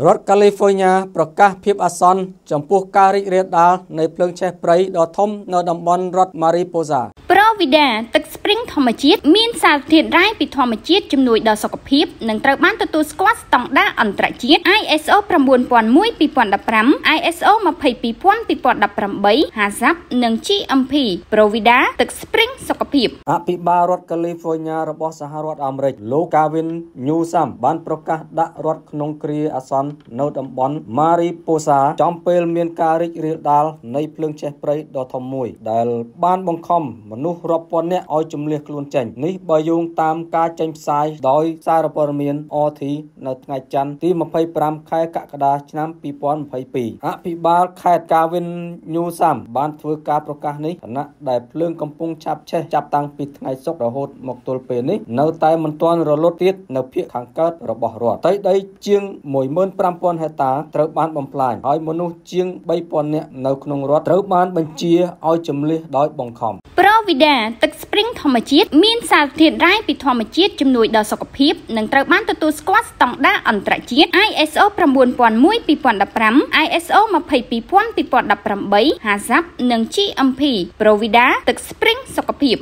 រដ្ឋកាលីហ្វ័រញ៉ាប្រកាសភាពអាសន្នចំពោះការរីករាលដាលនៃភ្លើងឆេះព្រៃដ៏ធំនៅតំបន់រដ្ឋ Mariposa ប្រូវីដាទឹក ស្ព្រីងធម្មជាតិមានសារធាតុរ៉ែពីធម្មជាតិជំនួយដល់សុខភាពនិងត្រូវបានទទួលស្គាល់ស្តង់ដារអន្តរជាតិ ISO 9001:2015 ISO 22000:2018 HACCP និង GMP ប្រូវីដាទឹកស្ព្រីងសុខភាពអភិបាលរដ្ឋកាលីហ្វ័រញ៉ារបស់សហរដ្ឋអាមេរិកលោក Gavin Newsom បានប្រកាសដាក់រដ្ឋក្នុងគ្រាអាសន្ននៅតំបន់ Mariposa ចំពេលមានការរីករាលដាលនៃភ្លើងឆេះព្រៃដ៏ធំមួយដែលបានបង្ខំមនុស្សរាប់ពាន់នាក់ឲ្យជំលះខ្លួនចេញនេះបើយោងតាមការចេញផ្សាយដោយសារព័ត៌មាន RT នៅថ្ងៃច័ន្ទទី25ខែកក្កដាឆ្នាំ2022អភិបាលខេត្តកាវិនញូសាំបានធ្វើការប្រកាសនេះខណៈដែលភ្លើងកំពុងឆាបឆេះចាប់តាំងពីថ្ងៃសុក្ររហូតមកទល់ពេលនេះនៅតែមិនទាន់រលត់ទៀតនៅភូមិខាងកើតរបស់រដ្ឋដីដីជាង15000ហិកតាត្រូវបានបំផ្លាញហើយមនុស្សជាង3000នាក់នៅក្នុងរដ្ឋត្រូវបានបញ្ជាឲ្យជំលះដោយបង្ខំប្រូ វីដាទឹកស្ព្រីងធម្មជាតិមានសារធាតុរ៉ែពីធម្មជាតិជំនួយដល់សុខភាពនិងត្រូវបានទទួលស្គាល់ស្តង់ដារអន្តរជាតិ ISO 9001:2015 ISO 22000:2018 HACCP និង GMP ប្រូវីដាទឹកស្ព្រីងសុខភាព